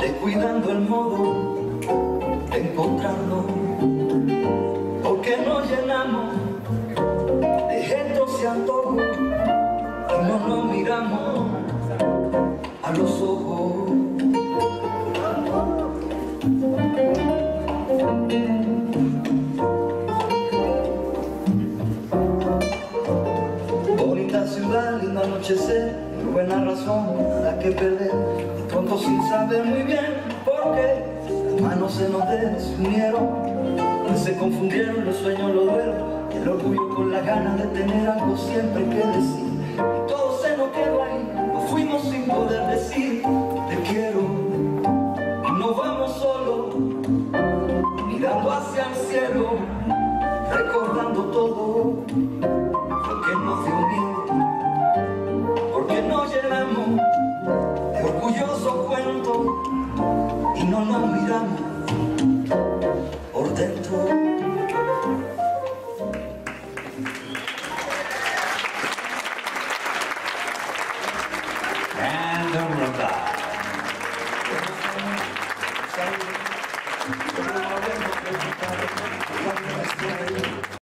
descuidando el modo de encontrarnos, porque nos llenamos de gestos y antojos y no nos miramos a los ojos. Bonita ciudad, lindo anochecer buena razón, nada que perder. De pronto sin saber muy bien por qué, las manos se nos desunieron, pues se confundieron los sueños, los duelos, el orgullo con la ganas de tener algo siempre que decir. Y todo se nos quedó ahí, nos fuimos sin poder decir, te quiero, y nos vamos solos, mirando hacia el cielo, recordando todo no nos miramos por dentro. And a